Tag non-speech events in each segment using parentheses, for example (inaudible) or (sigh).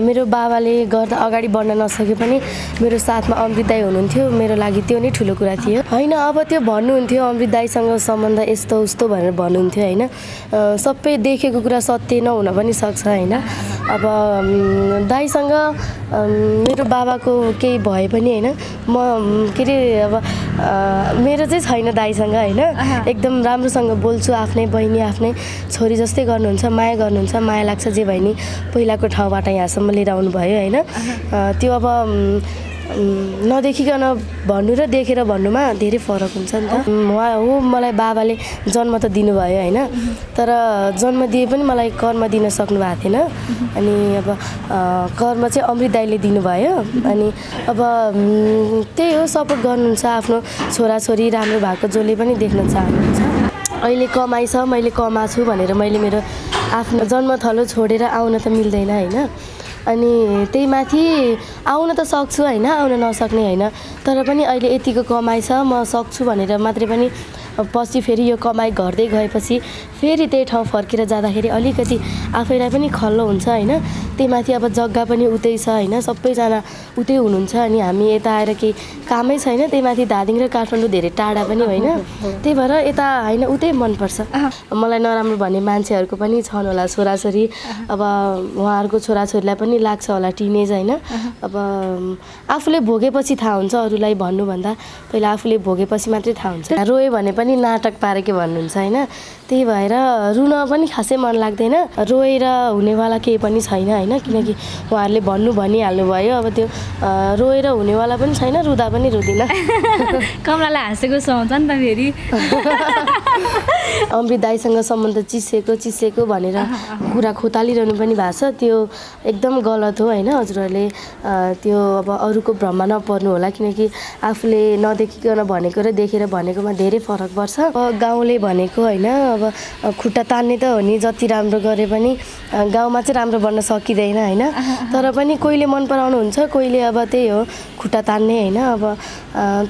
मेरो बाबाले गर्दा अगाडि बढ्न नसके पनि मेरो साथमा अमृत दाई हुनुहुन्थ्यो। मेरो लागि त्यो नै ठुलो कुरा थियो। होइन अब त्यो भन्नुहुन्थ्यो अमृत दाईसँग सम्बन्ध यस्तो उस्तो भनेर भन्नुहुन्थ्यो होइन। सबै देखेको कुरा सत्य नहुन पनि सक्छ होइन। अब दाईसँग मेरो बाबाको केही भए पनि होइन म के अरे अब मेरो चाहिँ छैन दाईसँग होइन। एकदम राम्रोसँग बोल्छु आफ्नै बहिनी आफ्नै छोरी जस्तै गर्नुहुन्छ माया गर्नुहुन्छ माया लाग्छ जे नि पहिलाको ठाउँबाट यहाँसम्म लिएर आउनुभयो होइन। त्यो अब नदेखिकन भन्नु र देखेर भन्नुमा धेरै फरक हुन्छ नि त। उहाँ हो मलाई बाबाले जन्म त दिनुभयो होइन। तर जन्म दिए पनि मलाई कर्म दिन सक्नु भएको थिएन। अनि अब कर्म चाहिँ अमृत दाईले दिनुभयो। अनि अब त्यही हो सपोर्ट गर्नुहुन्छ आफ्नो छोराछोरी राम्रो भएको जसले पनि देख्न चाहनुहुन्छ। अहिले कमाइ छ मैले कमाएको छु भनेर मैले मेरो आफ्नो जन्मथलो छोडेर आउन त मिल्दैन होइन। अनि त्यही माथि आउन त सक्छु होइन आउन नसक्ने होइन। तर पनि अहिले यतिको कमाइ छ म सक्छु भनेर मात्रै पनि पछि फेरि यो कमाइ घट्दै गएपछि फेरि त्यही ठाउँ फर्केर जाँदाखेरि अलिकति आफैलाई पनि खल्लो हुन्छ होइन। त्यही माथि अब जग्गा पनि उतै छ होइन सबैजना उतै हुनुहुन्छ अनि हामी यता आएर केही कामै छैन त्यही माथि धादिङ र काठमाडौँ धेरै टाढा पनि होइन। त्यही भएर यता होइन उतै मनपर्छ। मलाई नराम्रो भन्ने मान्छेहरूको पनि छन् होला छोराछोरी। अब उहाँहरूको छोराछोरीलाई पनि लाग्छ होला टिनेज होइन। अब आफूले भोगेपछि थाहा हुन्छ अरूलाई भन्नुभन्दा पहिला आफूले भोगेपछि मात्रै थाहा हुन्छ। रोयो भने पनि नाटक पारेको भन्नुहुन्छ होइन? त्यही भएर रुन पनि खासै मन लाग्दैन। रोएर हुनेवाला केही पनि छैन होइन? किनकि उहाँहरूले भन्नु भनिहाल्नु भयो अब त्यो रोएर हुनेवाला पनि छैन रुँदा पनि रुँदिनँ। (laughs) कमलालाई हाँसेको सुहाउँछ नि त फेरि। (laughs) अमृत दाईसँग सम्बन्ध चिसेको चिसेको भनेर कुरा खोतालिरहनु पनि भएको छ। त्यो एकदम गलत हो होइन हजुरहरूले त्यो अब अरूको भ्रममा नपर्नु होला किनकि आफूले नदेखिकन भनेको र देखेर भनेकोमा धेरै फरक पर्छ। गाउँले भनेको होइन अब खुट्टा तान्ने त हो नि जति राम्रो गरे पनि गाउँमा चाहिँ राम्रो बन्न सकिँदैन होइन। तर पनि कोहीले मन पराउनुहुन्छ कोहीले अब त्यही हो खुट्टा तान्ने होइन अब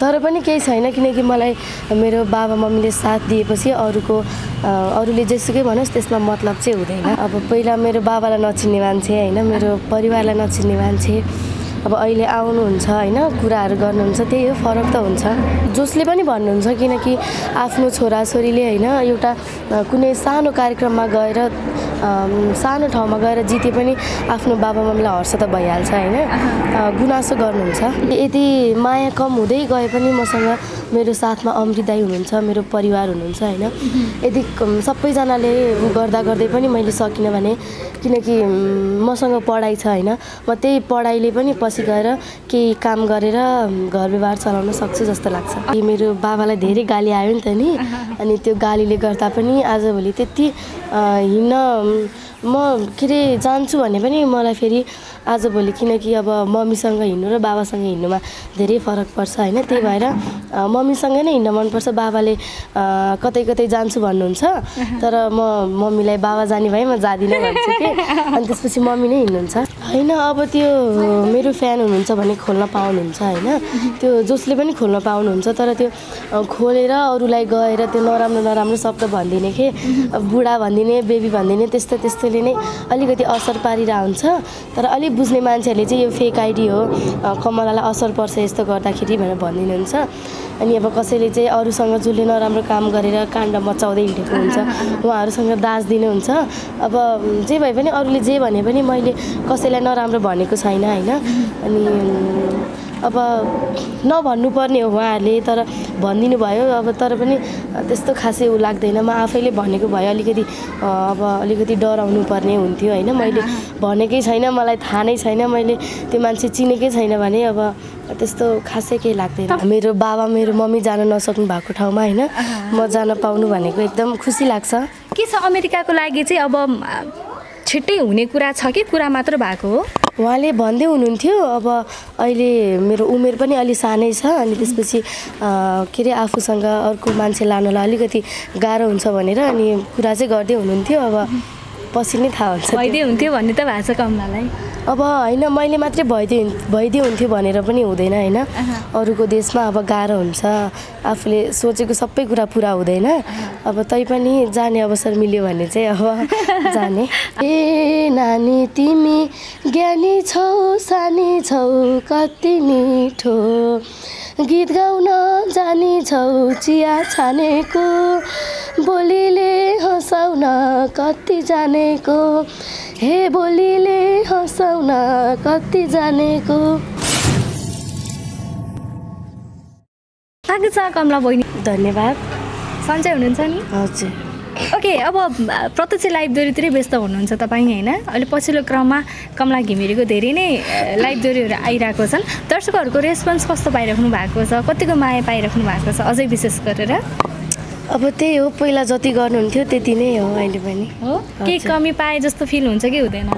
तर पनि केही छैन किनकि मलाई मेरो बाबा मम्मीले साथ दिएपछि अरूको अ, अरूले जेसुकै भनोस् त्यसमा मतलब चाहिँ हुँदैन। अब पहिला मेरो बाबालाई नचिन्ने मान्छे होइन? मेरो परिवारलाई नचिन्ने मान्छे। अब अहिले आउनुहुन्छ होइन? कुराहरू गर्नुहुन्छ त्यही हो फरक त हुन्छ। जसले पनि भन्नुहुन्छ किनकि आफ्नो छोराछोरीले होइन? एउटा कुनै सानो कार्यक्रममा गएर सानो ठाउँमा गएर जिते पनि आफ्नो बाबा मम्मीलाई हर्ष त भइहाल्छ होइन? गुनासो गर्नुहुन्छ। यदि माया कम हुँदै गए पनि मसँग मेरो साथमा अमृत दाई हुनुहुन्छ मेरो परिवार हुनुहुन्छ होइन? यदि सबैजनाले गर्दा गर्दै पनि मैले सकिनँ भने किनकि मसँग पढाइ छ होइन? म त्यही पढाइले पनि पछि गएर केही काम गरेर घर व्यवहार चलाउन सक्छु जस्तो लाग्छ। यी मेरो बाबालाई धेरै गाली आयो नि त नि अनि त्यो गालीले गर्दा पनि आजभोलि त्यति हिँड्न म के अरे जान्छु भने पनि मलाई फेरि आजभोलि किनकि अब मम्मीसँग हिँड्नु र बाबासँग हिँड्नुमा धेरै फरक पर्छ होइन? त्यही भएर मम्मीसँग नै हिँड्न मनपर्छ। बाबाले कतै कतै जान्छु भन्नुहुन्छ। तर म मम्मीलाई बाबा जाने भए म जाँदिनँ भन्छु कि। अनि त्यसपछि मम्मी नै हिँड्नुहुन्छ। होइन अब त्यो मेरो फ्यान हुनुहुन्छ भने खोल्न पाउनुहुन्छ होइन? त्यो जसले पनि खोल्न पाउनुहुन्छ। तर त्यो खोलेर अरूलाई गएर त्यो नराम्रो नराम्रो शब्द भनिदिने के? बुढा भनिदिने बेबी भनिदिने त्यस्तो त्यस्तोले नै अलिकति असर पारिरहेको हुन्छ तर अलिक बुझ्ने मान्छेहरूले चाहिँ यो फेक आइडी हो कमलालाई असर पर्छ यस्तो गर्दाखेरि भनेर भनिदिनुहुन्छ। अनि अब कसैले चाहिँ अरूसँग जसले नराम्रो काम गरेर काण्ड मचाउँदै हिँडेको हुन्छ उहाँहरूसँग दाज दिनुहुन्छ। अब जे भए पनि अरूले जे भने पनि मैले कसैलाई नराम्रो भनेको छैन होइन? अनि अब नभन्नुपर्ने हो उहाँहरूले तर भनिदिनु भयो। अब तर पनि त्यस्तो खासै ऊ लाग्दैन। म आफैले भनेको भए अलिकति अब अलिकति डराउनु पर्ने हुन्थ्यो होइन। मैले भनेकै छैन मलाई थाहा नै छैन। मैले त्यो मान्छे चिनेकै छैन भने अब त्यस्तो खासै केही लाग्दैन। मेरो बाबा मेरो मम्मी जान नसक्नु भएको ठाउँमा होइन। म जान पाउनु भनेको एकदम खुसी लाग्छ। के छ अमेरिकाको लागि चाहिँ अब छिट्टै हुने कुरा छ कि? कुरा मात्र भएको हो? उहाँले भन्दै हुनुहुन्थ्यो अब अहिले मेरो उमेर पनि अलि सानै छ अनि त्यसपछि के अरे आफूसँग अर्को मान्छे लानलाई अलिकति गाह्रो हुन्छ भनेर अनि कुरा चाहिँ गर्दै हुनुहुन्थ्यो। अब पछि नै थाहा हुन्छ त्यो। भइदियो हुन्थ्यो भन्ने त भएको छ कमलालाई। अब होइन मैले मात्रै भइदियो भइदियो हुन्थ्यो भनेर पनि हुँदैन होइन। अरूको देशमा अब गाह्रो हुन्छ आफूले सोचेको सबै कुरा पुरा हुँदैन। अब तैपनि जाने अवसर मिल्यो भने चाहिँ अब (laughs) जाने। ए नानी तिमी ज्ञानी छौ सानी छौ कति मिठो। गीत गाउन जानी छौ चिया छानेको। बोलीले हँसाउन कति जानेको। हे बोलीले हँसाउन कति जानेको। लाग्छ कमला बहिनी। धन्यवाद। सन्चै हुनुहुन्छ नि? हजुर। ओके अब प्रत्यक्ष लाइभ दोहोरीतिरै व्यस्त हुनुहुन्छ तपाईँ होइन? अहिले पछिल्लो क्रममा कमला घिमिरेको धेरै नै दोहोरीहरू आइरहेको छन्। दर्शकहरूको रेस्पोन्स कस्तो पाइराख्नु भएको छ? कतिको माया पाइराख्नु भएको छ? अझै विशेष गरेर। अब त्यही हो पहिला जति गर्नुहुन्थ्यो त्यति नै हो अहिले पनि। हो? केही। कमी पाए जस्तो फिल हुन्छ कि हुँदैन?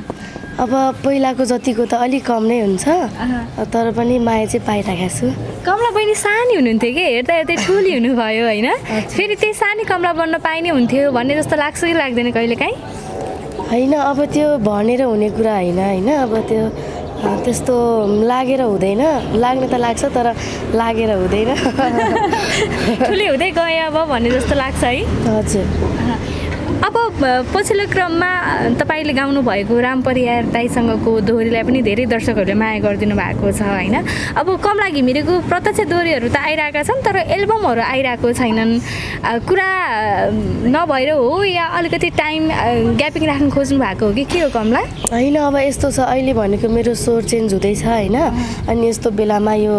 अब पहिलाको जतिको त अलिक कम नै हुन्छ। तर पनि माया चाहिँ पाइरहेको छु। कमला बहिनी सानी हुनुहुन्थ्यो कि? हेर्दा हेर्दै ठुली हुनुभयो होइन। फेरि त्यही सानी कमला बन्न पाए नै हुन्थ्यो भन्ने जस्तो लाग्छ कि लाग्दैन कहिलेकाहीँ? होइन अब त्यो भनेर हुने कुरा होइन होइन। अब त्यो त्यस्तो लागेर हुँदैन। लाग्न त लाग्छ तर लागेर हुँदैन। (laughs) ठुली हुँदै गए अब भन्ने जस्तो लाग्छ है। हजुर। पछिल्लो क्रममा तपाईँले गाउनु भएको राम परियार दाईसँगको दोहोरीलाई पनि धेरै दर्शकहरूले माया गरिदिनु भएको छ होइन? अब कमला घिमिरेको प्रत्यक्ष दोहोरीहरू त आइरहेका छन् तर एल्बमहरू आइरहेको छैनन्। कुरा नभएर हो या अलिकति टाइम ग्यापिङ राख्नु खोज्नु भएको हो कि? के हो कमला? होइन अब यस्तो छ अहिले भनेको मेरो स्वर चेन्ज हुँदैछ होइन? अनि यस्तो बेलामा यो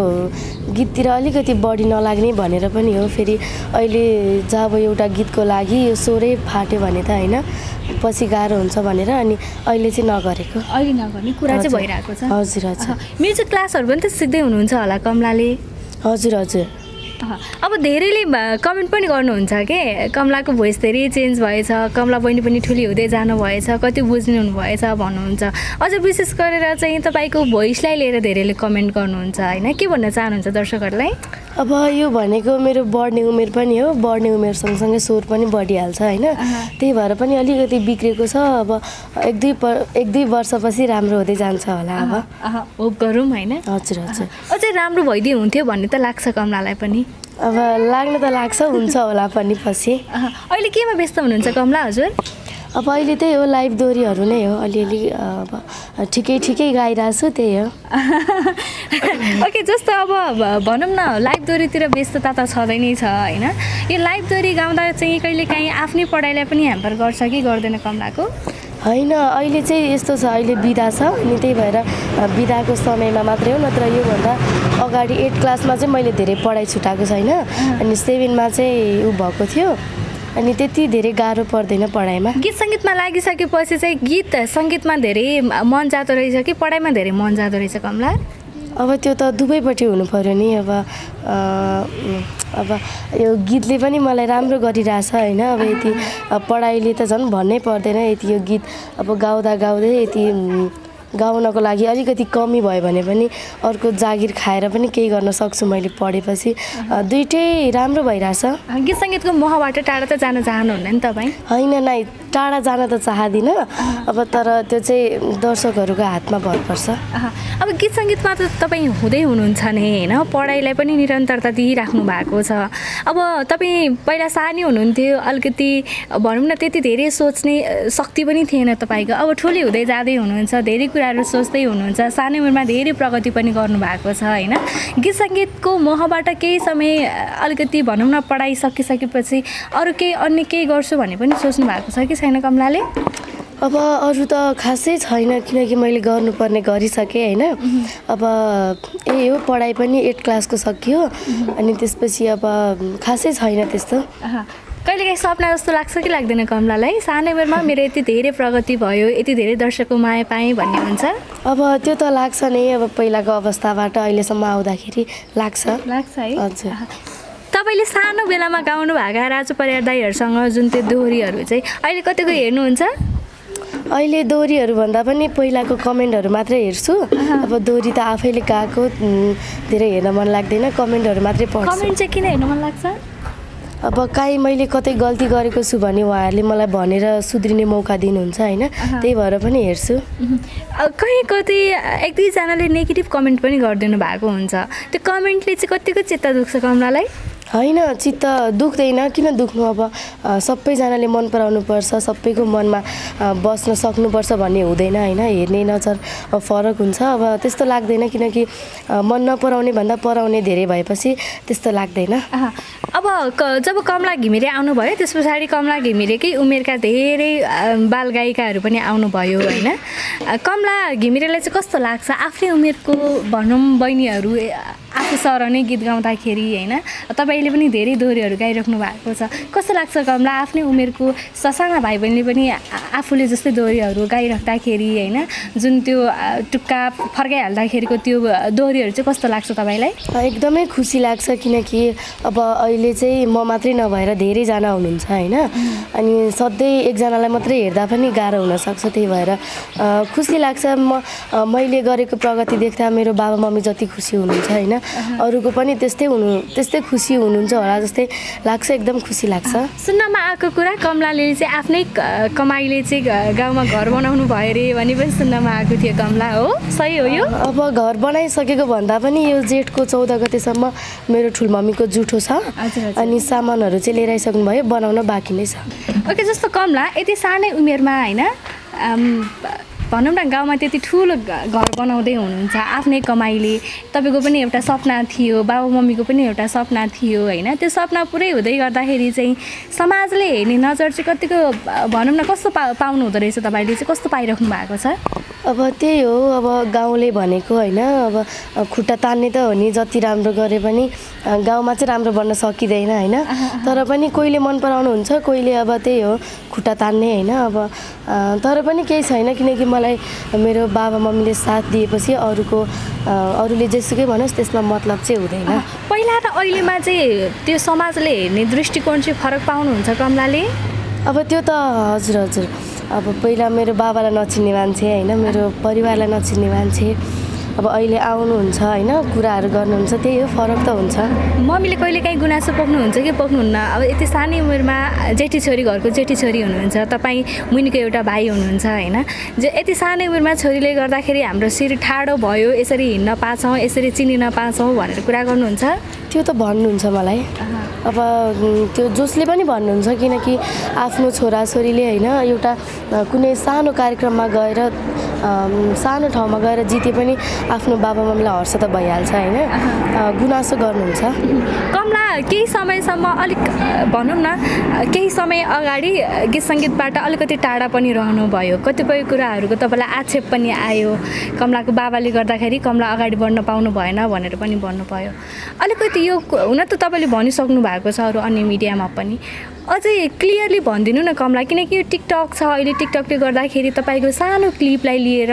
गीततिर अलिकति बढी नलाग्ने भनेर पनि हो फेरि अहिले जब एउटा गीतको लागि यो स्वरै फाट्यो भने त होइन? पछि गाह्रो हुन्छ भनेर अनि अहिले चाहिँ नगरेको। अहिले नगर्ने कुरा चाहिँ। भइरहेको छ। हजुर हजुर। म्युजिक क्लासहरू पनि त सिक्दै हुनुहुन्छ होला कमलाले। हजुर हजुर। (laughs) अब धेरैले कमेन्ट पनि गर्नुहुन्छ के? कमलाको भोइस धेरै चेन्ज भएछ कमला बहिनी पनि ठुली हुँदै जानु भएछ कति बुझ्नु भएछ भन्नुहुन्छ। अझ विशेष गरेर चाहिँ तपाईँको भोइसलाई लिएर धेरैले कमेन्ट गर्नुहुन्छ होइन? के भन्न चाहनुहुन्छ दर्शकहरूलाई? अब यो भनेको मेरो बढ्ने उमेर पनि हो बढ्ने उमेर सँगसँगै स्वर पनि बढिहाल्छ होइन? त्यही भएर पनि अलिकति बिग्रेको छ अब एक दुई प एक दुई वर्षपछि राम्रो हुँदै जान्छ होला अब। होप गरौँ होइन? हजुर हजुर। अझै राम्रो भइदियो हुन्थ्यो भन्ने त लाग्छ कमलालाई पनि। अब लाग्न त लाग्छ हुन्छ होला पनि पछि। अह, अहिले केमा व्यस्त हुनुहुन्छ कमला हजुर? अब अहिले त्यही हो लाइभ दोहोरीहरू नै हो। अलिअलि अब ठिकै ठिकै गाइरहेको छु त्यही हो। (laughs) ओके जस्तो अब भनौँ न लाइभ दोहोरीतिर व्यस्तता त छँदै नै छ होइन? यो लाइभ दोहोरी गाउँदा चाहिँ कहिले काहीँ आफ्नै पढाइलाई पनि ह्याम्पर गर्छ कि गर्दैन कमलाको? होइन अहिले चाहिँ यस्तो छ अहिले बिदा छ अनि त्यही भएर बिदाको समयमा मात्रै हो नत्र योभन्दा अगाडि एट क्लासमा चाहिँ मैले धेरै पढाइ छुटाएको छैन अनि सेभेनमा चाहिँ ऊ भएको थियो अनि त्यति धेरै गाह्रो पर्दैन पढाइमा। गीत सङ्गीतमा लागिसकेपछि चाहिँ गीत सङ्गीतमा धेरै मन जाँदो रहेछ कि पढाइमा धेरै मन जाँदो रहेछ कमला? अब त्यो त दुवैपट्टि हुनु पऱ्यो नि अब अब यो गीतले पनि मलाई राम्रो गरिरहेछ होइन। अब यति पढाइले त झन् भन्नै पर्दैन यति यो गीत। अब गाउँदा गाउँदै यति गाउनको लागि अलिकति कमी भयो भने पनि अर्को जागिर खाएर पनि केही गर्न सक्छु मैले पढेपछि। दुइटै राम्रो भइरहेछ। गीत सङ्गीतको मोहबाट टाढा त जान चाहनुहुन्न नि तपाईँ? होइन नाइ टाढा जान त चाहदिनँ। अब तर त्यो चाहिँ दर्शकहरूको हातमा भर पर्छ अब गीत सङ्गीतमा त तपाईँ हुँदै हुनुहुन्छ नि होइन? पढाइलाई पनि निरन्तरता दिइराख्नु भएको छ। अब तपाईँ पहिला सानै हुनुहुन्थ्यो अलिकति भनौँ न त्यति धेरै सोच्ने शक्ति पनि थिएन तपाईँको। अब ठुली हुँदै जाँदै हुनुहुन्छ धेरै कुराहरू सोच्दै हुनुहुन्छ सानै उमेरमा धेरै प्रगति पनि गर्नुभएको छ होइन? गीत सङ्गीतको मोहबाट केही समय अलिकति भनौँ न पढाइ सकिसकेपछि अरू केही अन्य केही गर्छु भन्ने पनि सोच्नु भएको छ कि छैन कमलाले? अब अरू त खासै छैन किनकि मैले गर्नुपर्ने गरिसकेँ होइन? अब यही हो पढाइ पनि एट क्लासको सकियो अनि त्यसपछि अब खासै छैन त्यस्तो। कहिलेकाहीँ सपना जस्तो लाग्छ कि लाग्दैन कमलालाई? सानो उमेरमा मेरो यति धेरै प्रगति भयो यति धेरै दर्शकको माया पाएँ भन्ने हुन्छ? अब त्यो त लाग्छ नै अब पहिलाको अवस्थाबाट अहिलेसम्म आउँदाखेरि लाग्छ। लाग्छ है। हजुर। तपाईँले सानो बेलामा गाउनु भएका राजु परियार दाईहरूसँग जुन त्यो दोहोरीहरू चाहिँ अहिले कतिको हेर्नुहुन्छ? अहिले दोहोरीहरू भन्दा पनि पहिलाको कमेन्टहरू मात्रै हेर्छु। अब दोहोरी त आफैले गाएको धेरै हेर्न मन लाग्दैन कमेन्टहरू मात्रै पढ्छु। कमेन्ट चाहिँ किन हेर्नु मन लाग्छ? अब काहीँ मैले कतै गल्ती गरेको छु भने उहाँहरूले मलाई भनेर सुध्रिने मौका दिनुहुन्छ होइन? त्यही भएर पनि हेर्छु। कहीँ कति एक दुईजनाले नेगेटिभ कमेन्ट पनि गरिदिनु भएको हुन्छ। त्यो कमेन्टले चाहिँ कतिको चित्त दुख्छ कमलालाई? होइन चित्त दुख्दैन किन दुख्नु अब? सबैजनाले मन पराउनुपर्छ सबैको मनमा बस्न सक्नुपर्छ भन्ने हुँदैन होइन? हेर्ने नजर फरक हुन्छ। अब त्यस्तो लाग्दैन किनकि मन नपराउने भन्दा पराउने धेरै भएपछि त्यस्तो लाग्दैन। अब जब कमला घिमिरे आउनुभयो त्यस पछाडि कमला घिमिरेकै उमेरका धेरै अ, बालगायिकाहरू पनि आउनुभयो होइन? कमला घिमिरेलाई चाहिँ कस्तो लाग्छ? आफ्नै उमेरको भनौँ बहिनीहरू आफू सर नै गीत गाउँदाखेरि होइन? तपाईँले पनि धेरै दोहोरीहरू गाइराख्नु भएको छ। कस्तो लाग्छ कमला आफ्नै उमेरको ससाना भाइ बहिनीले पनि आफूले जस्तै दोहोरीहरू गाइराख्दाखेरि होइन? जुन त्यो टुक्का फर्काइहाल्दाखेरिको त्यो दोहोरीहरू चाहिँ कस्तो लाग्छ तपाईँलाई? एकदमै खुसी लाग्छ किनकि अब अहिले चाहिँ म मात्रै नभएर धेरैजना हुनुहुन्छ होइन? अनि सधैँ एकजनालाई मात्रै हेर्दा पनि गाह्रो हुनसक्छ त्यही भएर खुसी लाग्छ। म मैले गरेको प्रगति देख्दा मेरो बाबा मम्मी जति खुसी हुनुहुन्छ होइन? अरूको पनि त्यस्तै हुनु त्यस्तै खुसी हुनुहुन्छ होला जस्तै लाग्छ एकदम खुसी लाग्छ। सुन्नमा आएको कुरा कमलाले चाहिँ आफ्नै कमाइले चाहिँ गाउँमा घर बनाउनु भयो अरे भने पनि सुन्नमा आएको थियो कमला हो? सही हो यो? अब घर बनाइसकेको भन्दा पनि यो जेठको चौध गतेसम्म मेरो ठुलमम्मीको जुठो छ। अनि सामानहरू चाहिँ लिएर आइसक्नु भयो बनाउन बाँकी नै छ। ओके जस्तो कमला यति सानै उमेरमा होइन भनौँ न गाउँमा त्यति ठुलो घर बनाउँदै हुनुहुन्छ। आफ्नै कमाइले तपाईँको पनि एउटा सपना थियो बाबा मम्मीको पनि एउटा सपना थियो होइन? त्यो सपना पुरै हुँदै गर्दाखेरि चाहिँ समाजले हेर्ने नजर चाहिँ कतिको भनौँ न कस्तो पा पाउनु हुँदो रहेछ तपाईँले? चाहिँ कस्तो पाइराख्नु भएको छ? अब त्यही हो अब गाउँले भनेको होइन अब खुट्टा तान्ने त हो नि जति राम्रो गरे पनि गाउँमा चाहिँ राम्रो बन्न सकिँदैन होइन? तर पनि कोहीले मन पराउनुहुन्छ कोहीले अब त्यही हो खुट्टा तान्ने होइन? अब तर पनि केही छैन किनकि मलाई मेरो बाबा मम्मीले साथ दिएपछि अरूको अरूले जेसुकै भनोस् त्यसमा मतलब चाहिँ हुँदैन। पहिला र अहिलेमा चाहिँ त्यो समाजले हेर्ने दृष्टिकोण चाहिँ फरक पाउनुहुन्छ कमलाले? अब त्यो त हजुर हजुर। अब पहिला मेरो बाबालाई नचिन्ने मान्छे होइन? मेरो परिवारलाई नचिन्ने मान्छे। अब अहिले आउनुहुन्छ होइन? कुराहरू गर्नुहुन्छ त्यही हो फरक त हुन्छ। मम्मीले कहिले काहीँ गुनासो पोख्नुहुन्छ कि पोख्नुहुन्न? अब यति सानै उमेरमा जेठी छोरी घरको जेठी छोरी हुनुहुन्छ तपाईँ मुनिको एउटा भाइ हुनुहुन्छ होइन? जे यति सानै उमेरमा छोरीले गर्दाखेरि हाम्रो शिर ठाडो भयो यसरी हिँड्न पाछौँ यसरी चिनिन पाछौँ भनेर कुरा गर्नुहुन्छ? त्यो त भन्नुहुन्छ मलाई। अब त्यो जसले पनि भन्नुहुन्छ किनकि आफ्नो छोराछोरीले होइन एउटा कुनै सानो कार्यक्रममा गएर सानो ठाउँमा गएर जिते पनि आफ्नो बाबा मम्मीलाई हर्ष त भइहाल्छ होइन? गुनासो गर्नुहुन्छ। कमला केही समयसम्म अलिक भनौँ न केही समय अगाडि गीत सङ्गीतबाट अलिकति टाढा पनि रहनुभयो। कतिपय कुराहरूको तपाईँलाई आक्षेप पनि आयो। कमलाको बाबाले गर्दाखेरि कमला अगाडि बढ्न पाउनु भएन भनेर पनि भन्नुभयो। अलिकति यो हुन त तपाईँले भनिसक्नु भएको छ अरू अन्य मिडियामा पनि। अझै क्लियरली भनिदिनु न कमला किनकि यो टिकटक छ। अहिले टिकटकले गर्दाखेरि तपाईँको सानो क्लिपलाई लिएर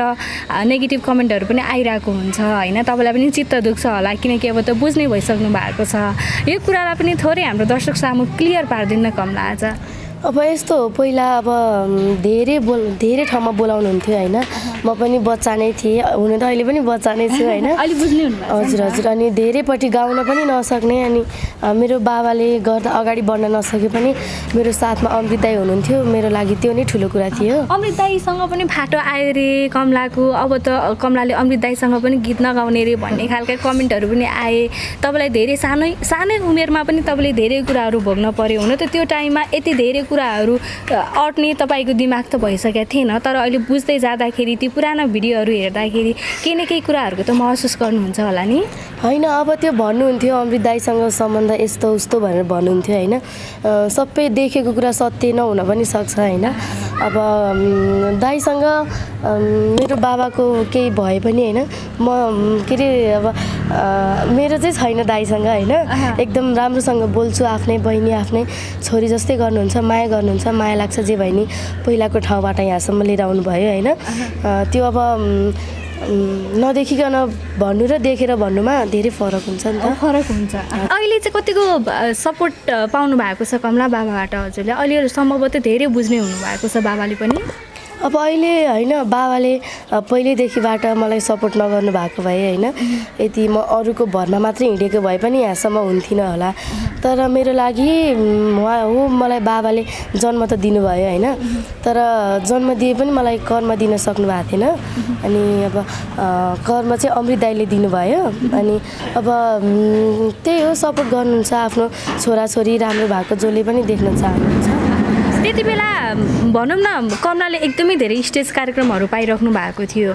नेगेटिभ कमेन्टहरू पनि आइरहेको हुन्छ होइन? तपाईँलाई पनि चित्त दुख्छ होला किनकि अब त बुझ्नै भइसक्नु भएको छ। यो कुरालाई पनि थोरै हाम्रो दर्शक सामु क्लियर पारिदिनु न कमला आज। अब यस्तो हो पहिला अब धेरै बोल धेरै ठाउँमा बोलाउनुहुन्थ्यो होइन। म पनि बच्चा नै थिएँ हुन त अहिले पनि बच्चा नै छु होइन (laughs) हजुर? हजुर अनि धेरैपट्टि गाउन पनि नसक्ने अनि मेरो बाबाले गर्दा अगाडि बढ्न नसके पनि मेरो साथमा अमृत दाई हुनुहुन्थ्यो। मेरो लागि त्यो नै ठुलो कुरा थियो। अमृत दाईसँग पनि फाटो आयो रे कमलाको। अब त कमलाले अमृत दाईसँग पनि गीत नगाउने रे भन्ने खालका कमेन्टहरू पनि आए। तपाईँलाई धेरै सानै सानै उमेरमा पनि तपाईँले धेरै कुराहरू भोग्न पर्यो हुन त त्यो टाइममा। यति धेरै कुराहरू अट्ने तपाईँको दिमाग त भइसकेको थिएन तर अहिले बुझ्दै जाँदाखेरि ती पुरानो भिडियोहरू हेर्दाखेरि केही न केही कुराहरूको त महसुस गर्नुहुन्छ होला नि? होइन अब त्यो भन्नुहुन्थ्यो अमृत दाईसँग सम्बन्ध यस्तो उस्तो भनेर भन्नुहुन्थ्यो होइन? सबै देखेको कुरा सत्य नहुन पनि सक्छ होइन? अब दाईसँग मेरो बाबाको केही भए पनि होइन? म के अरे अब मेरो चाहिँ छैन दाईसँग होइन? एकदम राम्रोसँग बोल्छु आफ्नै बहिनी आफ्नै छोरी जस्तै गर्नुहुन्छ माया गर्नुहुन्छ माया लाग्छ जे भयो नि पहिलाको ठाउँबाट यहाँसम्म लिएर आउनुभयो होइन? त्यो अब नदेखिकन भन्नु र देखेर भन्नुमा धेरै फरक हुन्छ नि त। फरक हुन्छ। अहिले चाहिँ कतिको सपोर्ट पाउनु भएको छ कमला बाबाबाट हजुरले? अहिले सम्भवतः धेरै बुझ्ने हुनुभएको छ बाबाले पनि। अब अहिले होइन बाबाले पहिल्यैदेखिबाट मलाई सपोर्ट नगर्नु भएको भए होइन यदि म अरूको भरमा मात्रै हिँडेको भए पनि यहाँसम्म हुन्थिनँ होला। तर मेरो लागि उहाँ हो मलाई बाबाले जन्म त दिनुभयो होइन तर जन्म दिए पनि मलाई कर्म दिन सक्नु भएको थिएन। अनि अब कर्म चाहिँ अमृत दाईले दिनुभयो। अनि अब त्यही हो सपोर्ट गर्नुहुन्छ आफ्नो छोराछोरी राम्रो भएको जसले पनि देख्न चाहनुहुन्छ। त्यति बेला भनौँ न कमलाले एकदमै धेरै स्टेज कार्यक्रमहरू पाइराख्नु भएको थियो।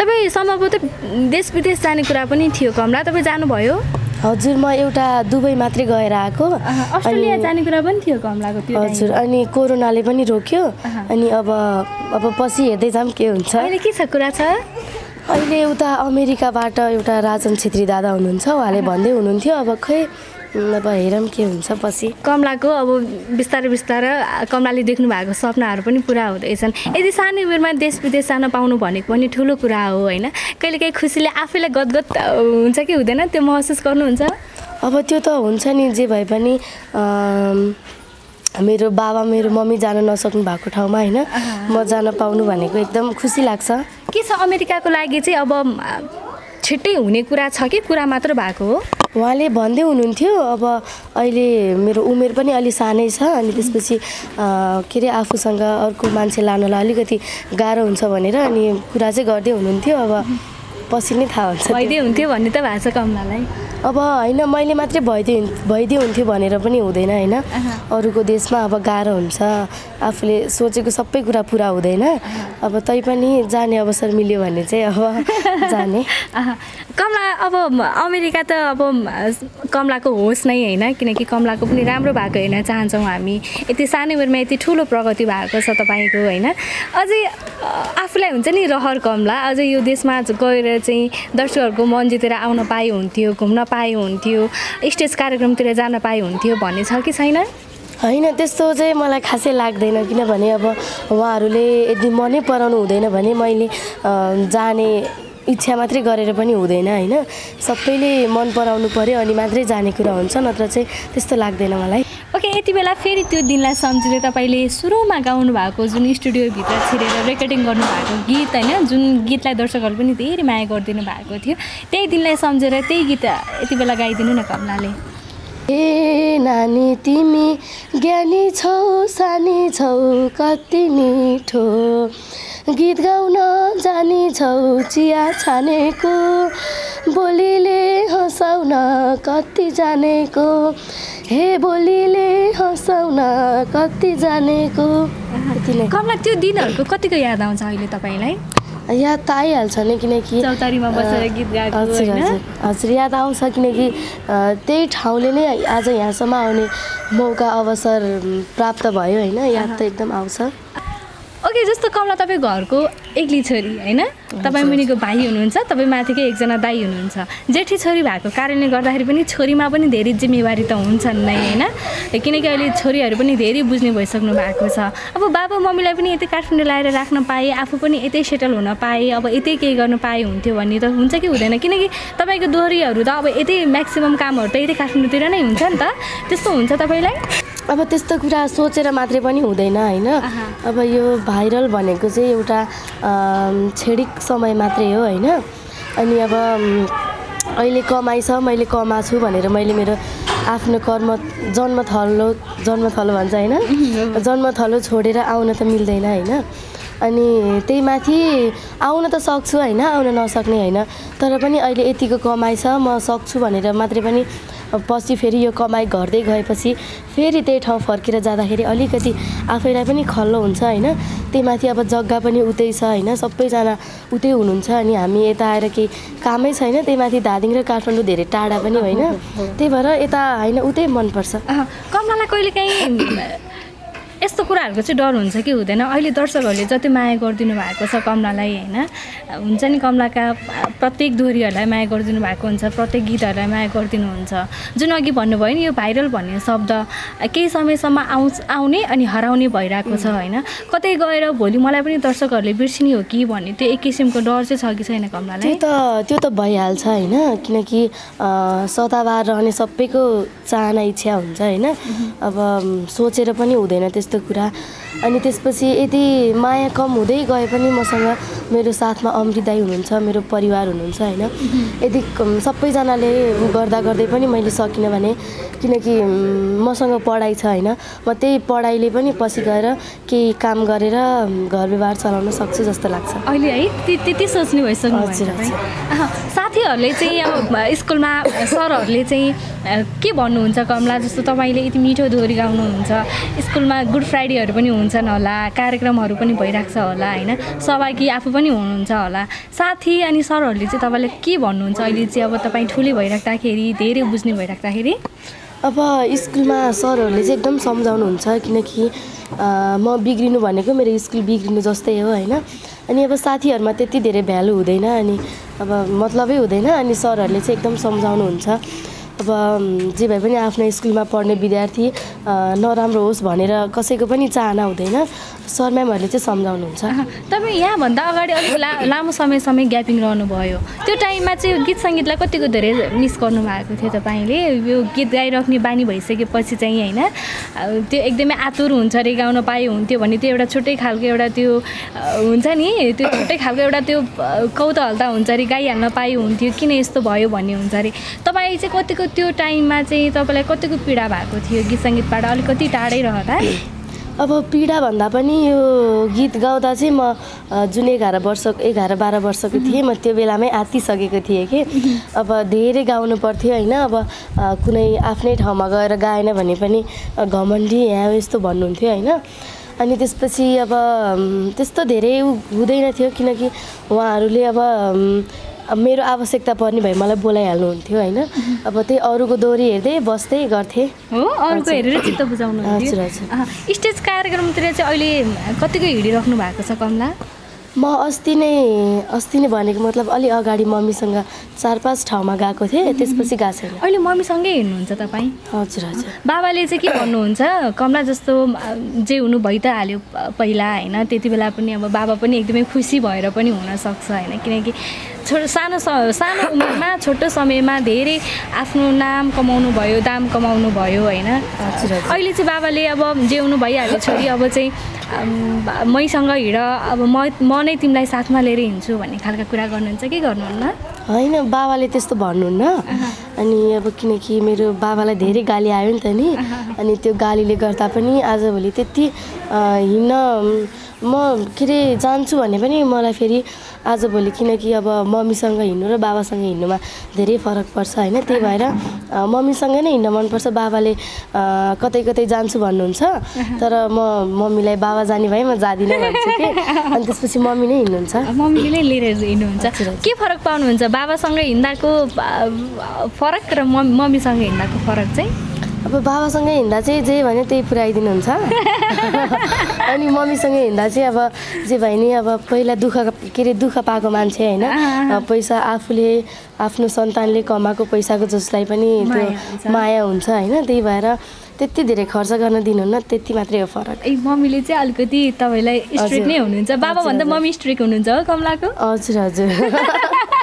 तपाईँ सम्भवतः देश विदेश जाने कुरा पनि थियो कमला। तपाईँ जानुभयो? हजुर म एउटा दुबई मात्रै गएर आएको। अस्ट्रेलिया जाने कुरा पनि थियो कमलाको त्यो हजुर। अनि कोरोनाले पनि रोक्यो। अनि अब अब पछि हेर्दै जाऊँ के हुन्छ। अहिले के छ कुरा छ? अहिले उता अमेरिकाबाट एउटा राजन छेत्री दादा हुनुहुन्छ। उहाँले भन्दै हुनुहुन्थ्यो अब खै अब हेरौँ के हुन्छ पछि। कमलाको अब बिस्तारै बिस्तारै कमलाले देख्नु भएको सपनाहरू पनि पुरा हुँदैछन्। यदि सानो उमेरमा देश विदेश जान पाउनु भनेको पनि ठुलो कुरा हो होइन? कहिलेकाहीँ खुसीले आफैलाई गदगद हुन्छ कि हुँदैन? त्यो महसुस गर्नुहुन्छ? अब त्यो त हुन्छ नि जे भए पनि मेरो बाबा मेरो मम्मी जान नसक्नु भएको ठाउँमा होइन? म जान पाउनु भनेको एकदम खुसी लाग्छ। के छ अमेरिकाको लागि चाहिँ अब छिट्टै हुने कुरा छ कि? कुरा मात्र भएको हो? उहाँले भन्दै हुनुहुन्थ्यो अब अहिले मेरो उमेर पनि अलि सानै छ अनि त्यसपछि के अरे आफूसँग अर्को मान्छे लानलाई अलिकति गाह्रो हुन्छ भनेर अनि कुरा चाहिँ गर्दै हुनुहुन्थ्यो। अब पछि नै थाहा हुन्छ। भइदिए हुन्थ्यो भन्ने त भएको छ कमलालाई। अब होइन मैले मात्रै भइदिए भइदिए हुन्थ्यो भनेर पनि हुँदैन होइन? अरूको देशमा अब गाह्रो हुन्छ आफूले सोचेको सबै कुरा पुरा हुँदैन। अब तैपनि जाने अवसर मिल्यो भने चाहिँ अब (laughs) जाने। कमला अब अमेरिका त अब कमलाको होस् नै होइन किनकि कमलाको पनि राम्रो भएको हेर्न चाहन्छौँ हामी। यति सानो उमेरमा यति ठुलो प्रगति भएको छ तपाईँको होइन? अझै आफूलाई हुन्छ नि रहर कमला। अझै यो देशमा गएर चाहिँ दर्शकहरूको मन जितेर आउन पाए हुन्थ्यो घुम्न पाए हुन्थ्यो स्टेज कार्यक्रमतिर जान पाए हुन्थ्यो भन्ने छ कि छैन? होइन त्यस्तो चाहिँ मलाई खासै लाग्दैन किनभने अब उहाँहरूले यदि मनै पराउनु हुँदैन भने मैले जाने इच्छा मात्रै गरेर पनि हुँदैन होइन? सबैले मन पराउनु पऱ्यो अनि मात्रै जाने कुरा हुन्छ नत्र चाहिँ त्यस्तो लाग्दैन मलाई। ओके यति बेला फेरि त्यो दिनलाई सम्झिँदै तपाईँले सुरुमा गाउनु भएको जुन स्टुडियोभित्र छिरेर रेकर्डिङ गर्नुभएको गीत होइन? जुन गीतलाई दर्शकहरू पनि धेरै माया गरिदिनु भएको थियो त्यही दिनलाई सम्झेर त्यही गीत यति बेला गाइदिनु न कमलाले। ए नानी तिमी ज्ञानी छौ सानी छौ कति मिठो। गीत गाउन जानी छौ चिया छानेको। बोलीले हँसाउन कति जानेको। हे बोलीले हँसाउन कति जानेको। कमला त्यो दिनहरूको कतिको याद आउँछ अहिले तपाईँलाई? याद त आइहाल्छ नि किनकि चौतारीमा बसेर गीत गाएको हजुर याद आउँछ किनकि त्यही ठाउँले नै आज यहाँसम्म आउने मौका अवसर प्राप्त भयो होइन। याद त एकदम आउँछ। ओके जस्तो कमला तपाईँ घरको एक्ली छोरी होइन? तपाईँ मुनिको भाइ हुनुहुन्छ तपाईँ माथिकै एकजना दाई हुनुहुन्छ। जेठी छोरी भएको कारणले गर्दाखेरि पनि छोरीमा पनि धेरै जिम्मेवारी त हुन्छन् नै होइन? किनकि अहिले छोरीहरू पनि धेरै बुझ्ने भइसक्नु भएको छ। अब बाबा मम्मीलाई पनि यतै काठमाडौँ ल्याएर राख्न पाएँ आफू पनि यतै सेटल हुन पाएँ अब यतै केही गर्नु पाएँ हुन्थ्यो भन्ने त हुन्छ कि हुँदैन? किनकि तपाईँको दोहोरीहरू त अब यतै म्याक्सिमम् कामहरू त यतै काठमाडौँतिर नै हुन्छ नि त। त्यस्तो हुन्छ तपाईँलाई? अब त्यस्तो कुरा सोचेर मात्रै पनि हुँदैन होइन। अब यो भाइरल भनेको चाहिँ एउटा क्षणिक समय मात्रै हो होइन? अनि अब अहिले कमाइ छ मैले कमाएको छु भनेर मैले मेरो आफ्नो कर्म जन्मथलो जन्मथलो भन्छ होइन? (laughs) जन्मथलो छोडेर आउन त मिल्दैन होइन? अनि त्यही माथि आउन त सक्छु होइन? आउन नसक्ने होइन? तर पनि अहिले यतिको कमाइ छ म सक्छु भनेर मात्रै पनि पछि फेरि यो कमाइ घट्दै गएपछि फेरि त्यही ठाउँ फर्केर जाँदाखेरि अलिकति आफैलाई पनि खल्लो हुन्छ होइन। त्यही माथि अब जग्गा पनि उतै छ होइन सबैजना उतै हुनुहुन्छ अनि हामी यता आएर केही कामै छैन त्यही माथि धादिङ र काठमाडौँ धेरै टाढा पनि होइन। त्यही भएर यता होइन उतै मनपर्छ। कमलालाई कहिलेकाहीँ यस्तो कुराहरूको चाहिँ डर हुन्छ कि हुँदैन। अहिले दर्शकहरूले जति माया गरिदिनु भएको छ कमलालाई होइन हुन्छ नि कमलाका प्रत्येक दोहोरीहरूलाई माया गरिदिनु भएको हुन्छ प्रत्येक गीतहरूलाई माया गरिदिनुहुन्छ जुन अघि भन्नुभयो नि यो भाइरल भन्ने शब्द केही समयसम्म आउँछ आउने अनि हराउने भइरहेको छ होइन। कतै गएर भोलि मलाई पनि दर्शकहरूले बिर्सिने हो कि भन्ने त्यो एक किसिमको डर चाहिँ छ कि छैन कमलालाई? त त्यो त भइहाल्छ होइन। किनकि सदाबार रहने सबैको चाहना इच्छा हुन्छ होइन। अब सोचेर पनि हुँदैन त्यस्तो। कुरा अनि त्यसपछि यदि माया कम हुँदै गए पनि मसँग मेरो साथमा अमृत दाई हुनुहुन्छ मेरो परिवार हुनुहुन्छ होइन? यदि सबैजनाले गर्दा गर्दै पनि मैले सकिनँ भने किनकि मसँग पढाइ छ होइन? म त्यही पढाइले पनि पछि गएर केही काम गरेर घर व्यवहार चलाउन सक्छु जस्तो लाग्छ। अहिले है त्यति सोच्ने? अह, साथीहरूले चाहिँ अब स्कुलमा सरहरूले चाहिँ के भन्नुहुन्छ कमला जस्तो तपाईँले यति मिठो दोहोरी गाउनुहुन्छ स्कुलमा गुड फ्राइडेहरू पनि हुन्छन् होला कार्यक्रमहरू पनि भइरहेको छ होला होइन? सहभागी आफू पनि हुनुहुन्छ होला। साथी अनि सरहरूले चाहिँ तपाईँलाई के भन्नुहुन्छ? अहिले चाहिँ अब तपाईँ ठुलै भइराख्दाखेरि धेरै बुझ्ने भइराख्दाखेरि? अब स्कुलमा सरहरूले चाहिँ एकदम सम्झाउनुहुन्छ किनकि म बिग्रिनु भनेको मेरो स्कुल बिग्रिनु जस्तै हो होइन? अनि अब साथीहरूमा त्यति धेरै भ्यालु हुँदैन अनि अब मतलबै हुँदैन अनि सरहरूले चाहिँ एकदम सम्झाउनुहुन्छ। अब जे भए पनि आफ्नो स्कुलमा पढ्ने विद्यार्थी नराम्रो होस् भनेर कसैको पनि चाहना हुँदैन। सर म्यामहरूले चाहिँ सम्झाउनुहुन्छ। तपाईँ यहाँभन्दा अगाडि अलिक ला लामो समयसम्म ग्यापिङ रहनुभयो। त्यो टाइममा चाहिँ गीत सङ्गीतलाई कतिको धेरै मिस गर्नुभएको थियो तपाईँले? यो गीत गाइराख्ने बानी भइसकेपछि चाहिँ होइन त्यो एकदमै आतुर हुन्छ अरे गाउन पाए हुन्थ्यो भने त्यो एउटा छुट्टै खालको एउटा त्यो हुन्छ नि त्यो छुट्टै खालको एउटा त्यो कौतूहलता हुन्छ अरे गाइहाल्न पाए हुन्थ्यो। किन यस्तो भयो भन्ने हुन्छ अरे। तपाईँ चाहिँ कतिको त्यो टाइममा चाहिँ तपाईँलाई कतिको पीडा भएको थियो? गीत सङ्गीतबाट अलिकति टाढै रहँदा। अब पीडा भन्दा पनि यो गीत गाउँदा चाहिँ म जुन एघार वर्ष एघार बाह्र वर्षको थिएँ म त्यो बेलामै आत्तिसकेको थिएँ कि। अब धेरै गाउनु पर्थ्यो होइन अब कुनै आफ्नै ठाउँमा गएर गाएन भने पनि घमण्डी यहाँ यस्तो भन्नुहुन्थ्यो होइन। अनि त्यसपछि अब त्यस्तो धेरै हुँदैन थियो किनकि उहाँहरूले अब मेरो आवश्यकता पर्ने भए मलाई बोलाइहाल्नुहुन्थ्यो होइन? अब त्यही अरूको दोहोरी हेर्दै बस्दै गर्थेँ। हो अरूको हेरेर चित्त बुझाउनु। स्टेज कार्यक्रमतिर चाहिँ अहिले कतिको हिँडिराख्नु भएको छ कमला? म अस्ति नै अस्ति नै भनेको मतलब अलि अगाडि मम्मीसँग चार पाँच ठाउँमा गएको थिएँ त्यसपछि गएको छैन। अहिले मम्मीसँगै हिँड्नुहुन्छ तपाईँ? हजुर हजुर। बाबाले चाहिँ के भन्नुहुन्छ? कमला जस्तो जे हुनु भइ त हाल्यो पहिला होइन? त्यति बेला पनि अब बाबा पनि एकदमै खुसी भएर पनि हुनसक्छ होइन? किनकि छोटो सानो स सानो उमेरमा छोटो समयमा धेरै आफ्नो नाम कमाउनु भयो दाम कमाउनु भयो होइन? हजुर, हजुर। अहिले चाहिँ बाबाले अब जिउनु भइहाल्यो छोरी अब चाहिँ मैसँग हिँड अब म म नै तिमीलाई साथमा लिएर हिँड्छु भन्ने खालका कुरा गर्नुहुन्छ कि गर्नुहुन्न? होइन बाबाले त्यस्तो भन्नुहुन्न। अनि अब किनकि मेरो बाबालाई धेरै गाली आयो नि त नि। अनि त्यो गालीले गर्दा पनि आजभोलि त्यति हिँड्न म के अरे जान्छु भने पनि मलाई फेरि आजभोलि किनकि अब मम्मीसँग हिँड्नु र बाबासँग हिँड्नुमा धेरै फरक पर्छ होइन? त्यही भएर मम्मीसँग नै हिँड्न मनपर्छ। बाबाले कतै कतै जान्छु भन्नुहुन्छ। तर म मम्मीलाई बाबा जाने भए म जाँदिनँ भन्छु कि? अनि त्यसपछि मम्मी नै हिँड्नुहुन्छ। मम्मीले नै लिएर हिँड्नुहुन्छ। के फरक पाउनुहुन्छ? बाबासँग हिँड्दाको फरक र मम्मी मम्मीसँग हिँड्दाको फरक चाहिँ? अब बाबासँगै हिँड्दा चाहिँ जे भन्यो त्यही पुऱ्याइदिनुहुन्छ। (laughs) अनि मम्मीसँगै हिँड्दा चाहिँ अब जे भयो नि अब पहिला दुःख के अरे दुःख पाएको मान्छे होइन। पैसा आफूले आफ्नो सन्तानले कमाएको पैसाको जसलाई पनि त्यो। माया हुन्छ। होइन त्यही भएर त्यति धेरै खर्च गर्न दिनुहुन्न त्यति मात्रै हो फरक। ए मम्मीले चाहिँ अलिकति तपाईँलाई स्ट्रिक। नै हुनुहुन्छ। बाबा हजुर, भन्दा हजुर। मम्मी स्ट्रिक हुनुहुन्छ हो कमलाको? हजुर हजुर। (laughs)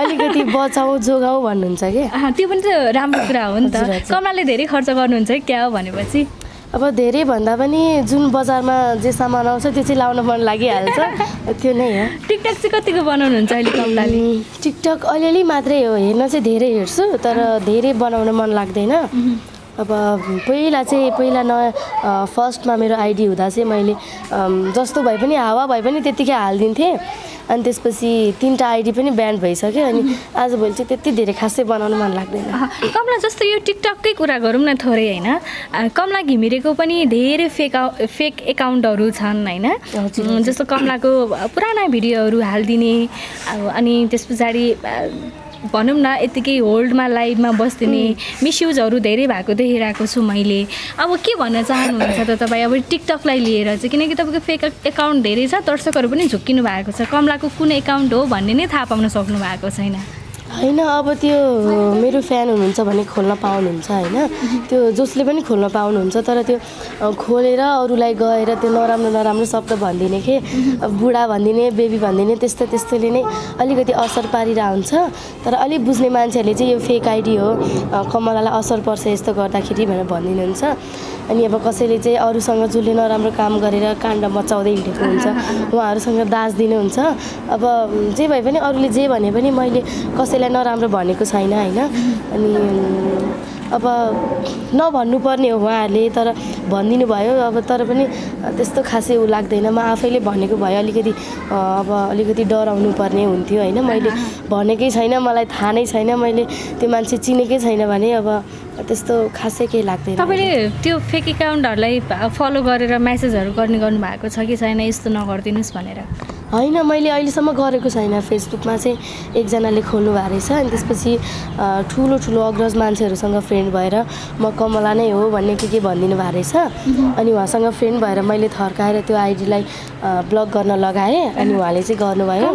अलिकति बचाउँ जोगाउँ भन्नुहुन्छ कि? त्यो पनि त राम्रो कुरा हो नि त। कमलाले धेरै खर्च गर्नुहुन्छ है क्या हो भनेपछि। अब धेरै भन्दा पनि जुन बजारमा जे सामान आउँछ त्यो चाहिँ लाउन मन लागिहाल्छ। त्यो नै हो। टिकटक चाहिँ कतिको बनाउनुहुन्छ अहिले कमलाले? टिकटक अलिअलि मात्रै हो। हेर्न चाहिँ धेरै हेर्छु तर धेरै बनाउन मन लाग्दैन। अब पहिला चाहिँ पहिला न फर्स्टमा मेरो आइडी हुँदा चाहिँ मैले जस्तो भए पनि हावा भए पनि त्यत्तिकै हालिदिन्थेँ। अनि त्यसपछि तिनवटा आइडी पनि ब्यान्ड भइसक्यो अनि आजभोलि चाहिँ त्यति धेरै खासै बनाउनु मन लाग्दैन। कमला जस्तो यो टिकटककै कुरा गरौँ न थोरै होइन? कमला घिमिरेको पनि धेरै फेक फेक एकाउन्टहरू छन् होइन? जस्तो कमलाको पुराना भिडियोहरू हालिदिने अनि त्यस पछाडि भनौँ न यत्तिकै होल्डमा लाइभमा बस्दिने मिसयुजहरू धेरै भएको देखिरहेको छु मैले। अब के भन्न चाहनुहुन्छ त तपाईँ? अब टिकटकलाई लिएर चाहिँ किनकि तपाईँको फेक एकाउन्ट धेरै छ दर्शकहरू पनि झुक्किनु भएको छ। कमलाको कुन एकाउन्ट हो भन्ने नै थाहा पाउन सक्नु भएको छैन। होइन अब त्यो मेरो फ्यान हुनुहुन्छ भने खोल्न पाउनुहुन्छ होइन? त्यो जसले पनि खोल्न पाउनुहुन्छ तर त्यो खोलेर अरूलाई गएर त्यो नराम्रो नराम्रो शब्द भनिदिने के? बुढा भनिदिने बेबी भनिदिने त्यस्तो त्यस्तोले नै अलिकति असर पारिरहेको हुन्छ तर अलिक बुझ्ने मान्छेहरूले चाहिँ यो फेक आइडी हो। कमलालाई असर पर्छ यस्तो गर्दाखेरि भनेर भनिदिनुहुन्छ। अनि अब कसैले चाहिँ अरूसँग जसले नराम्रो काम गरेर काण्ड मचाउँदै हिँडेको हुन्छ (laughs) उहाँहरूसँग दाज दिनुहुन्छ। अब जे भए पनि अरूले जे भने पनि मैले कसैलाई नराम्रो भनेको छैन होइन? अनि अब नभन्नुपर्ने हो उहाँहरूले तर भनिदिनु भयो। अब तर पनि त्यस्तो खासै ऊ लाग्दैन। म आफैले भनेको भए अलिकति अब अलिकति डराउनु पर्ने हुन्थ्यो होइन? मैले (laughs) भनेकै छैन मलाई थाहा नै छैन। मैले त्यो मान्छे चिनेकै छैन भने अब त्यस्तो खासै केही लाग्दैन तपाईँले त्यो फेक एकाउन्टहरूलाई फलो गरेर मेसेजहरू गर्ने गर्नुभएको छ कि छैन? यस्तो नगरिदिनुहोस् भनेर। होइन मैले अहिलेसम्म गरेको छैन। फेसबुकमा चाहिँ एकजनाले खोल्नु भएको रहेछ अनि त्यसपछि ठुलो ठुलो अग्रज मान्छेहरूसँग फ्रेन्ड भएर म कमला नै हो भन्ने के के भनिदिनु भएको रहेछ। अनि उहाँसँग फ्रेन्ड भएर मैले थर्काएर त्यो आइडीलाई ब्लक गर्न लगाएँ अनि उहाँले चाहिँ गर्नुभयो।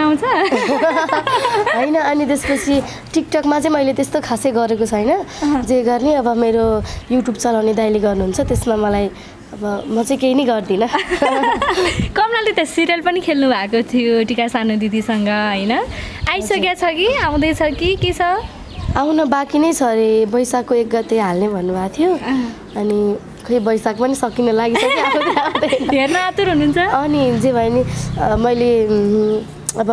आउँछ। (laughs) होइन अनि त्यसपछि टिकटकमा चाहिँ मैले त्यस्तो खासै गरेको छैन। जे गर्ने अब मेरो युट्युब चलाउने दाइले गर्नुहुन्छ त्यसमा मलाई अब म चाहिँ केही नै गर्दिनँ। (laughs) कमलाले त सिरियल पनि खेल्नु भएको थियो टिका सानो दिदीसँग होइन? आइसकेको छ कि? आउँदैछ कि? के छ? आउन बाँकी नै छ अरे वैशाखको एक गते हाल्ने भन्नुभएको थियो। अनि खै वैशाख पनि सकिन लागिसक्यो हेर्न आतुर हुनुहुन्छ? अनि जे भयो नि मैले अब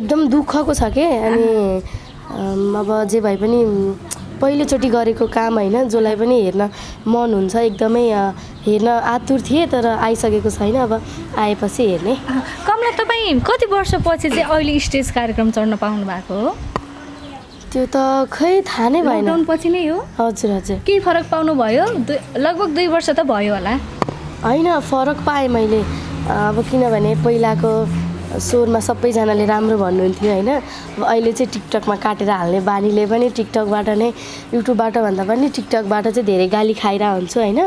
एकदम दुःखको छ के? अनि अब जे भए पनि पहिलोचोटि गरेको काम होइन जसलाई पनि हेर्न मन हुन्छ एकदमै हेर्न आतुर थिएँ तर आइसकेको छैन अब आएपछि हेर्ने। कमला तपाईँ कति वर्षपछि चाहिँ अहिले स्टेज कार्यक्रम चढ्न पाउनु भएको हो? त्यो त खै थाहा नै भएन। पछि नै हो? हजुर हजुर। केही फरक पाउनु भयो लगभग दुई वर्ष त भयो होला। होइन फरक पाएँ मैले। अब किनभने पहिलाको स्वरमा सबैजनाले राम्रो भन्नुहुन्थ्यो होइन। अब अहिले चाहिँ टिकटकमा काटेर हाल्ने बानीले पनि टिकटकबाट नै युट्युबबाट भन्दा पनि टिकटकबाट चाहिँ धेरै गाली खाइरहेको हुन्छु होइन।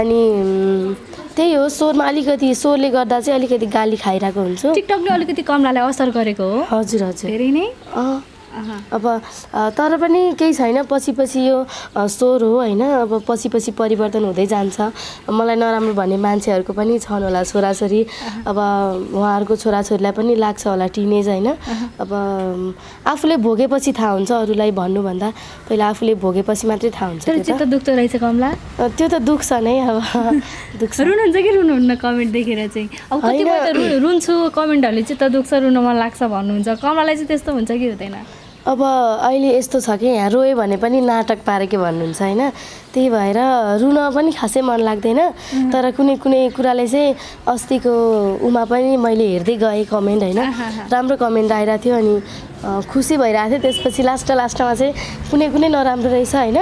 अनि त्यही हो स्वरमा अलिकति स्वरले गर्दा चाहिँ अलिकति गाली खाइरहेको हुन्छु। टिकटकले अलिकति कमलालाई असर गरेको हो? हजुर हजुर। धेरै नै। अब तर पनि केही छैन। पछि पछि यो स्वर हो होइन? अब पछि पछि परिवर्तन हुँदै जान्छ। मलाई नराम्रो भन्ने मान्छेहरूको पनि छन् होला छोराछोरी। अब उहाँहरूको छोराछोरीलाई पनि लाग्छ होला टिनेज होइन? अब आफूले भोगेपछि थाहा हुन्छ अरूलाई भन्नुभन्दा। पहिला आफूले भोगेपछि मात्रै थाहा हुन्छ चित्त त। दुख्दो रहेछ कमला। त्यो त दुख्छ नै अब। (laughs) दुख्छ। रुनुहुन्छ कि रुनुहुन्न कमेन्ट देखेर चाहिँ? अब कतिपय त रुन्छु कमेन्टहरूले चित्त दुख्छ रुन मन लाग्छ भन्नुहुन्छ। कमलालाई चाहिँ त्यस्तो हुन्छ कि हुँदैन। अब अहिले यस्तो छ कि यहाँ रोयो भने पनि नाटक पारेको भन्नुहुन्छ होइन? त्यही भएर रुन पनि खासै मन लाग्दैन। तर कुनै कुनै कुराले चाहिँ अस्तिको उमा पनि मैले हेर्दै गएँ कमेन्ट होइन? राम्रो कमेन्ट आइरहेको थियो अनि खुसी भइरहेको थियो। त्यसपछि लास्ट लास्टमा चाहिँ कुनै कुनै नराम्रो रहेछ होइन?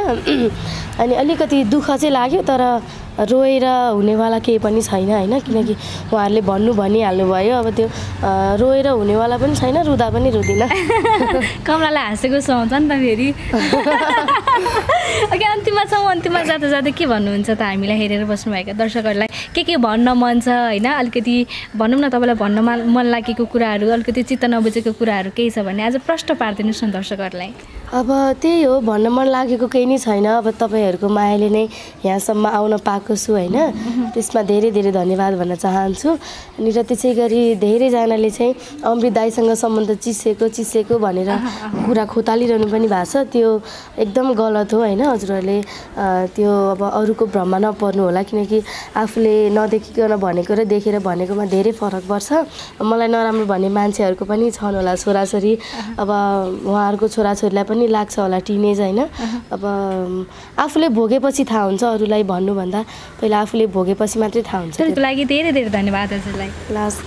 (clears throat) अनि अलिकति दुःख चाहिँ लाग्यो तर रोएर हुनेवाला केही पनि छैन होइन? किनकि उहाँहरूले भन्नु भनिहाल्नु भयो अब त्यो रोएर हुनेवाला पनि छैन रुँदा पनि रुँदिनँ। (laughs) कमलालाई हाँसेको सुहाउँछ नि त फेरि। (laughs) (laughs) अन्तिममा छौँ अन्तिममा जाँदा जाँदै के भन्नुहुन्छ त हामीलाई हेरेर बस्नुभएका दर्शकहरूलाई? के के भन्न मन छ होइन? अलिकति भनौँ न तपाईँलाई भन्न मन लागेको कुराहरू अलिकति चित्त नबुझेको कुराहरू केही छ भने आज प्रश्न पारिदिनुहोस् न दर्शकहरूलाई। अब त्यही हो भन्न मन लागेको केही नै छैन। अब तपाईँहरूको मायाले नै यहाँसम्म आउन पाएको छु होइन? त्यसमा धेरै धेरै धन्यवाद भन्न चाहन्छु। अनि र त्यसै गरी धेरैजनाले चाहिँ अमृत दाईसँग सम्बन्ध चिसेको चिसेको भनेर कुरा खोतालिरहनु पनि भएको छ। त्यो एकदम गलत हो होइन? हजुरहरूले त्यो अब अरूको भ्रममा नपर्नु होला किनकि आफूले नदेखिकन भनेको र देखेर भनेकोमा धेरै फरक पर्छ। मलाई नराम्रो भन्ने मान्छेहरूको पनि छन् होला छोराछोरी। अब उहाँहरूको छोराछोरीलाई पनि लाग्छ होला टिनेज होइन। अब आफूले भोगेपछि थाहा हुन्छ अरूलाई भन्नुभन्दा पहिला आफूले भोगेपछि मात्रै थाहा हुन्छ। त्यो त्यसको लागि धेरै धेरै धन्यवाद हजुरलाई। लास्ट